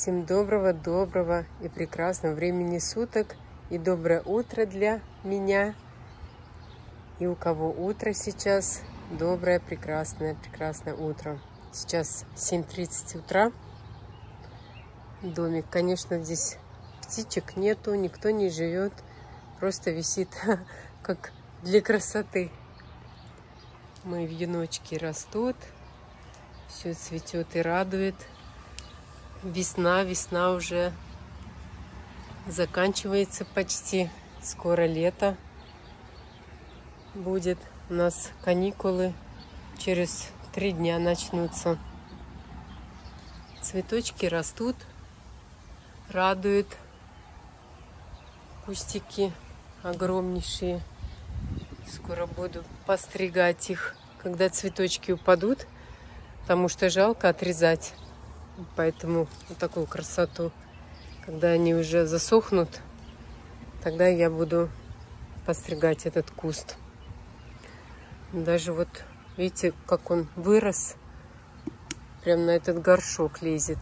Всем доброго, доброго и прекрасного времени суток и доброе утро для меня. И у кого утро сейчас, доброе, прекрасное, прекрасное утро. Сейчас 7.30 утра. Домик, конечно, здесь птичек нету, никто не живет. Просто висит как для красоты. Мои вьюночки растут, все цветет и радует. Весна, весна уже заканчивается почти. Скоро лето будет. У нас каникулы через три дня начнутся. Цветочки растут, радуют. Кустики огромнейшие. Скоро буду постригать их, когда цветочки упадут, потому что жалко отрезать. Поэтому вот такую красоту, когда они уже засохнут, тогда я буду постригать этот куст. Даже вот, видите, как он вырос, прям на этот горшок лезет.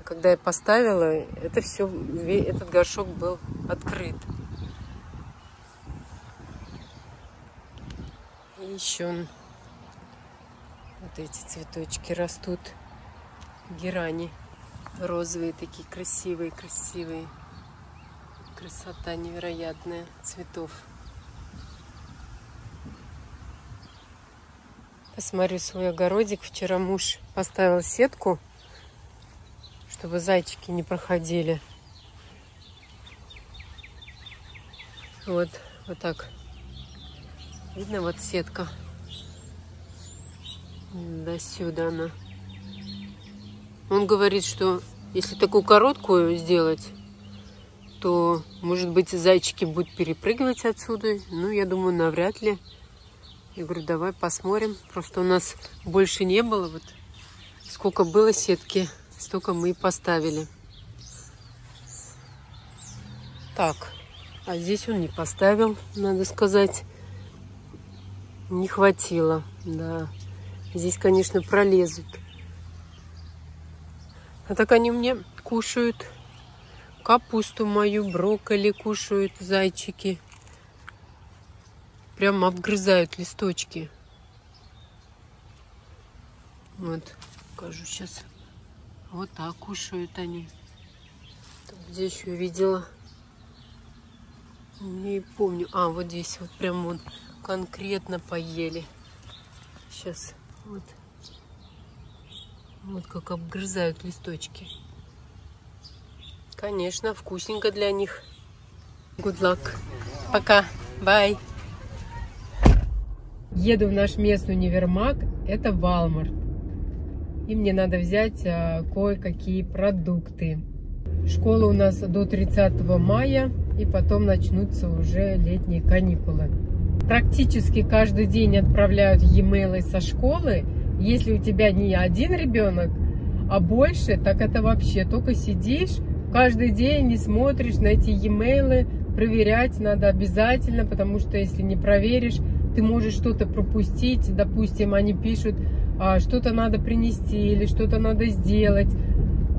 А когда я поставила, это все, этот горшок был открыт. еще вот эти цветочки растут. Герани розовые такие красивые, красивые. Красота невероятная цветов. Посмотрю свой огородик. Вчера муж поставил сетку, чтобы зайчики не проходили. Вот, вот так Видно, вот сетка. До сюда она. Он говорит, что если такую короткую сделать, то, может быть, зайчики будут перепрыгивать отсюда. Ну, я думаю, навряд ли. Я говорю, давай посмотрим. Просто у нас больше не было. Вот сколько было сетки, столько мы и поставили. Так, а здесь он не поставил, надо сказать не хватило, да. Здесь, конечно, пролезут. А так они мне кушают капусту мою, брокколи кушают зайчики. Прям обгрызают листочки. Вот, покажу сейчас. Вот так кушают они. Где еще видела? Не помню. А, вот здесь вот прям вот конкретно поели. Сейчас вот. Вот как обгрызают листочки. Конечно, вкусненько для них. Good luck. Пока. Бай. Еду в наш местный универмаг. Это Walmart. И мне надо взять а, кое-какие продукты. Школа у нас до 30 мая. И потом начнутся уже летние каникулы практически каждый день отправляют e-mail со школы. Если у тебя не один ребенок, а больше, так это вообще только сидишь каждый день и смотришь на эти e-mail, проверять надо обязательно, потому что если не проверишь, ты можешь что-то пропустить. Допустим, они пишут, а, что-то надо принести или что-то надо сделать,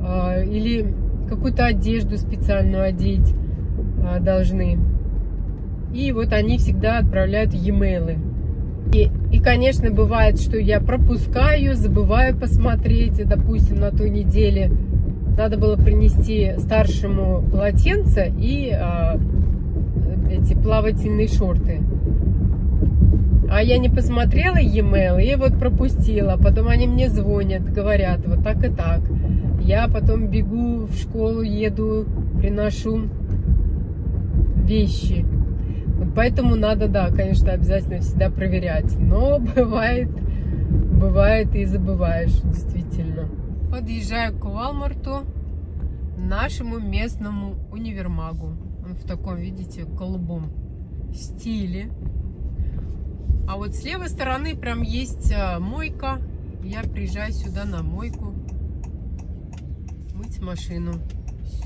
а, или какую-то одежду специальную одеть а, должны. И вот они всегда отправляют e-mail. И, и, конечно, бывает, что я пропускаю, забываю посмотреть. Допустим, на той неделе надо было принести старшему полотенце и а, эти плавательные шорты. А я не посмотрела e-mail и вот пропустила. Потом они мне звонят, говорят, вот так и так. Я потом бегу в школу, еду, приношу вещи. Поэтому надо, да, конечно, обязательно всегда проверять. Но бывает, бывает и забываешь, действительно. Подъезжаю к Валмарту, нашему местному универмагу. Он в таком, видите, голубом стиле. А вот с левой стороны прям есть а, мойка. Я приезжаю сюда на мойку мыть машину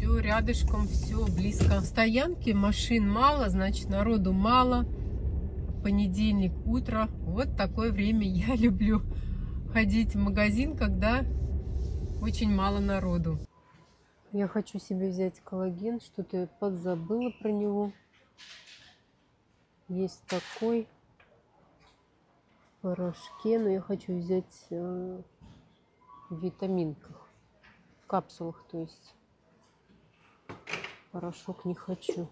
все рядышком, все близко. Стоянки машин мало, значит народу мало. Понедельник, утро. Вот такое время я люблю ходить в магазин, когда очень мало народу. Я хочу себе взять коллаген, что-то я подзабыла про него. Есть такой в порошке, но я хочу взять э, в витаминках, в капсулах, то есть порошок не хочу.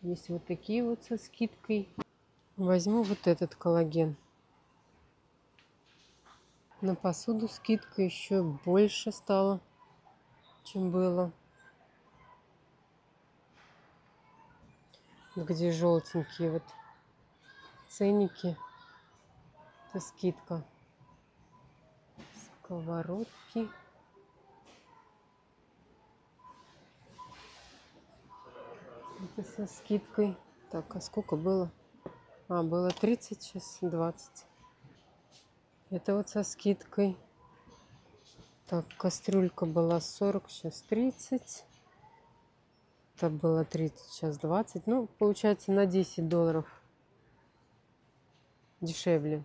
Есть вот такие вот со скидкой. Возьму вот этот коллаген. На посуду скидка еще больше стала, чем было. Где желтенькие вот ценники. Это скидка. Сковородки. Это со скидкой. Так, а сколько было? А, было 30, сейчас 20. Это вот со скидкой. Так, кастрюлька была 40, сейчас 30. Это было 30, сейчас 20. Ну, получается на 10 долларов дешевле.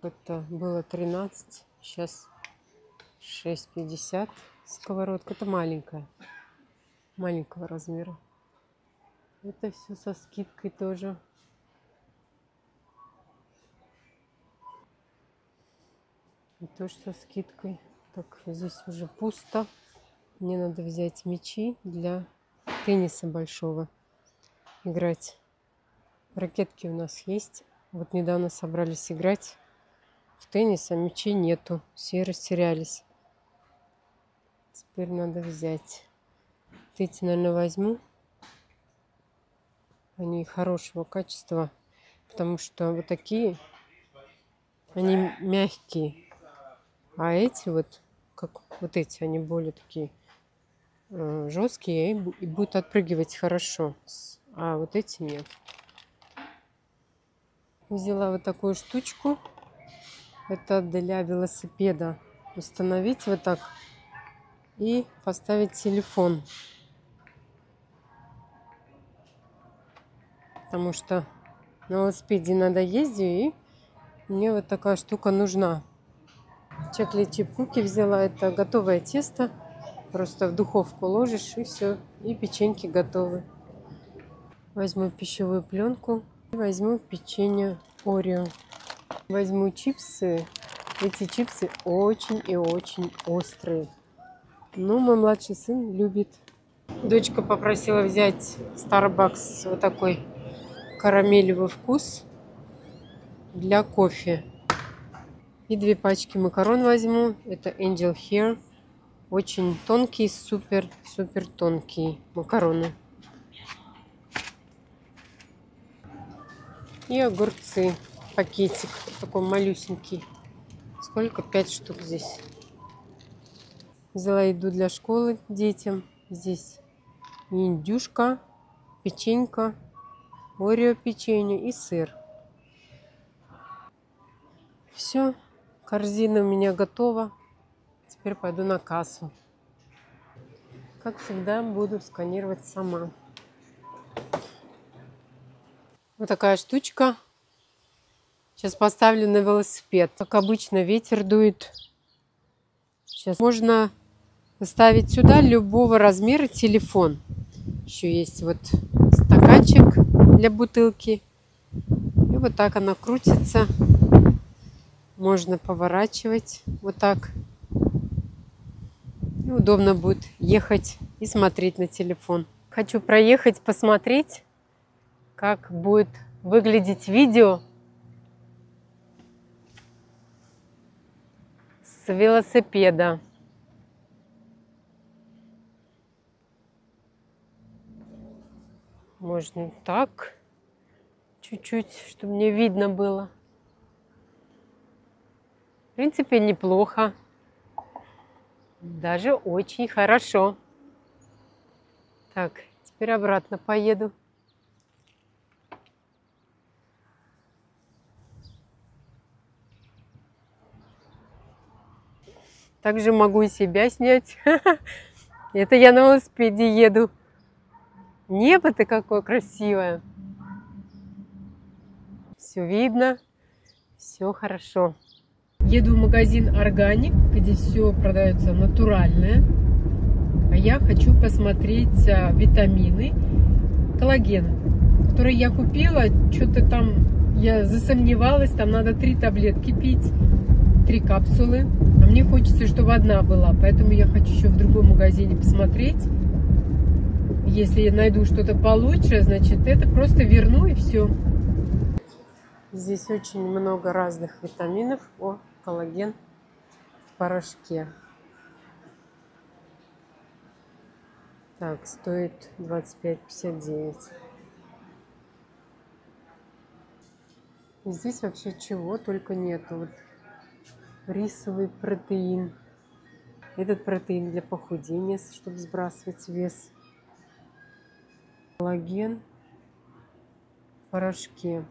Это было 13, сейчас 6,50 сковородка. Это маленькая, маленького размера. Это все со скидкой тоже. И тоже со скидкой. Так, здесь уже пусто. Мне надо взять мячи для тенниса большого. Играть. Ракетки у нас есть. Вот недавно собрались играть в теннис, а мячей нету. Все растерялись. Теперь надо взять. эти, наверное, возьму. Они хорошего качества. Потому что вот такие, они мягкие. А эти вот, как вот эти, они более такие э, жесткие и будут отпрыгивать хорошо. А вот эти нет. Взяла вот такую штучку. Это для велосипеда. Установить вот так и поставить телефон. Потому что на велосипеде надо ездить, и мне вот такая штука нужна. Чекли чип куки взяла. Это готовое тесто. Просто в духовку ложишь и все. И печеньки готовы. Возьму пищевую пленку. Возьму печенье Орео. Возьму чипсы. Эти чипсы очень и очень острые. Ну, мой младший сын любит. Дочка попросила взять Starbucks вот такой карамелевый вкус для кофе. И две пачки макарон возьму. Это Angel Hair. Очень тонкие, супер, супер тонкие макароны. И огурцы. Пакетик такой малюсенький. Сколько? Пять штук здесь. Взяла еду для школы детям. Здесь индюшка, печенька, орео печенье и сыр. Все. Корзина у меня готова. Теперь пойду на кассу. Как всегда, буду сканировать сама. Вот такая штучка. Сейчас поставлю на велосипед. Как обычно, ветер дует. Сейчас можно ставить сюда любого размера телефон. Еще есть вот стаканчик для бутылки. И вот так она крутится. Можно поворачивать вот так. И удобно будет ехать и смотреть на телефон. Хочу проехать, посмотреть, как будет выглядеть видео с велосипеда. Можно так, чуть-чуть, чтобы мне видно было принципе, неплохо. Даже очень хорошо. Так, теперь обратно поеду. Также могу и себя снять. Это я на велосипеде еду. Небо-то какое красивое. Все видно, все хорошо. Еду в магазин Органик, где все продается натуральное. я хочу посмотреть а, витамины, коллаген, которые я купила. Что-то там я засомневалась, там надо три таблетки пить, три капсулы. А мне хочется, чтобы одна была, поэтому я хочу еще в другом магазине посмотреть. Если я найду что-то получше, значит, это просто верну и все. Здесь очень много разных витаминов. О, коллаген в порошке. Так, стоит 25,59. Здесь вообще чего только нету. Вот рисовый протеин. Этот протеин для похудения, чтобы сбрасывать вес. Коллаген в порошке.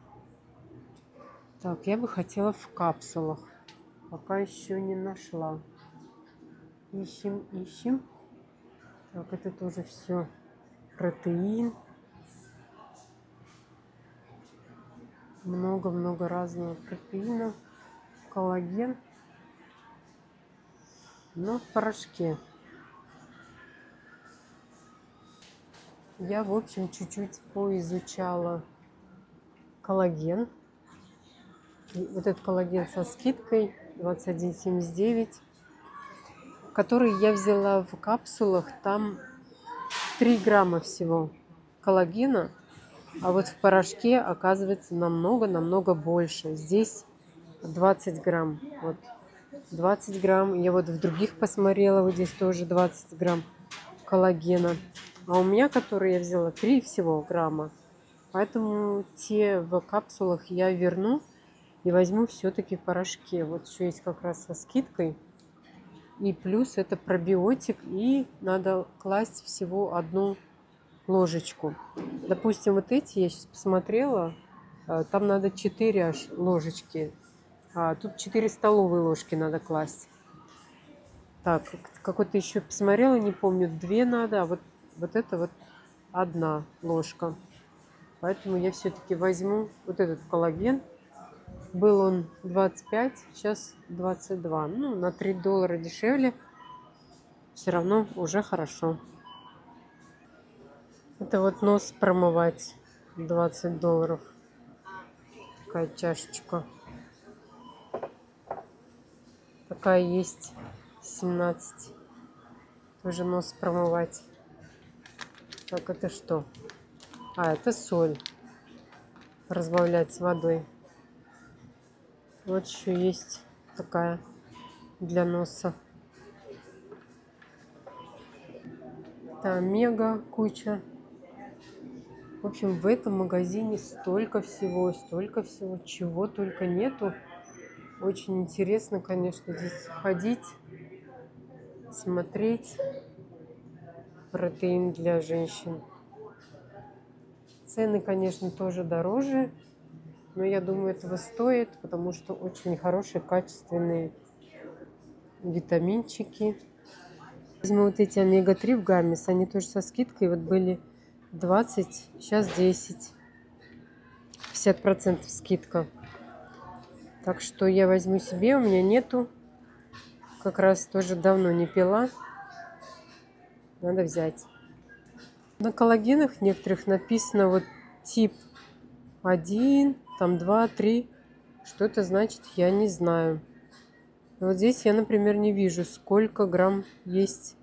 Так, я бы хотела в капсулах. Пока еще не нашла. Ищем, ищем. Так, это тоже все протеин. Много-много разного протеина. Коллаген. Но в порошке. Я, в общем, чуть-чуть поизучала коллаген вот этот коллаген со скидкой 21,79, который я взяла в капсулах. Там 3 грамма всего коллагена, а вот в порошке оказывается намного-намного больше. Здесь 20 грамм. Вот 20 грамм. Я вот в других посмотрела, вот здесь тоже 20 грамм коллагена. А у меня, которые я взяла, 3 всего грамма. Поэтому те в капсулах я верну и возьму все-таки в порошке. Вот еще есть как раз со скидкой. И плюс это пробиотик. И надо класть всего одну ложечку. Допустим, вот эти я сейчас посмотрела. А, там надо 4 аж ложечки. А тут 4 столовые ложки надо класть. Так, какой-то еще посмотрела, не помню, две надо, а вот, вот это вот одна ложка. Поэтому я все-таки возьму вот этот коллаген был он 25, сейчас 22. Ну, на 3 доллара дешевле. Все равно уже хорошо. Это вот нос промывать. 20 долларов. Такая чашечка. Такая есть 17. Тоже нос промывать. Так, это что? А, это соль. Разбавлять с водой. Вот еще есть такая для носа. Там мега куча. В общем, в этом магазине столько всего, столько всего, чего только нету. Очень интересно, конечно, здесь ходить, смотреть. Протеин для женщин. Цены, конечно, тоже дороже, но я думаю, этого стоит, потому что очень хорошие, качественные витаминчики. Возьму вот эти омега-3 в гаммис. Они тоже со скидкой. Вот были 20, сейчас 10. 50% скидка. Так что я возьму себе. У меня нету. Как раз тоже давно не пила. Надо взять. На коллагенах некоторых написано вот тип 1, там 2, 3. Что это значит, я не знаю. Вот здесь я, например, не вижу, сколько грамм есть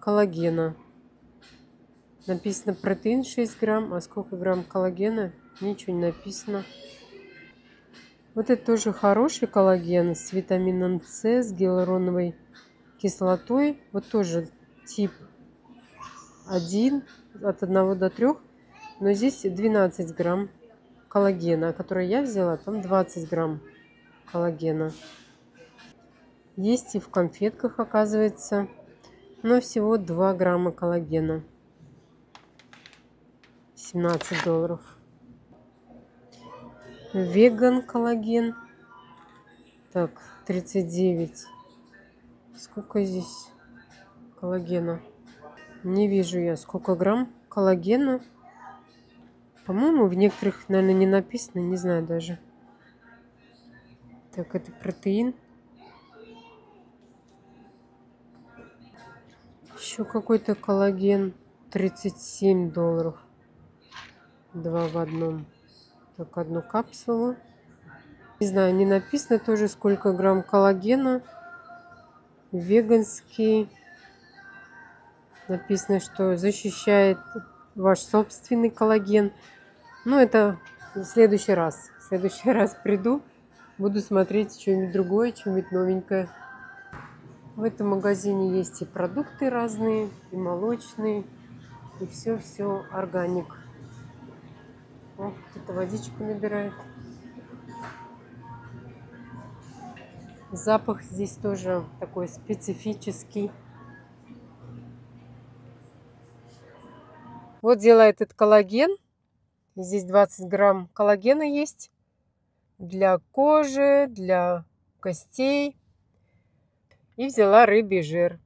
коллагена. Написано протеин 6 грамм, а сколько грамм коллагена, ничего не написано. Вот это тоже хороший коллаген с витамином С, с гиалуроновой кислотой. Вот тоже тип 1, от 1 до 3. Но здесь 12 грамм коллагена, который я взяла, там 20 грамм коллагена. Есть и в конфетках, оказывается, но всего 2 грамма коллагена. 17 долларов. Веган коллаген. Так, 39. Сколько здесь коллагена? Не вижу я, сколько грамм коллагена. По-моему, в некоторых, наверное, не написано, не знаю даже. Так, это протеин. Еще какой-то коллаген. 37 долларов. Два в одном. Так, одну капсулу. Не знаю, не написано тоже, сколько грамм коллагена. Веганский. Написано, что защищает ваш собственный коллаген. Но это в следующий раз. В следующий раз приду, буду смотреть что-нибудь другое, что-нибудь новенькое. В этом магазине есть и продукты разные, и молочные, и все-все органик. О, кто-то водичку набирает. Запах здесь тоже такой специфический. Вот делает этот коллаген. Здесь 20 грамм коллагена есть для кожи, для костей. И взяла рыбий жир.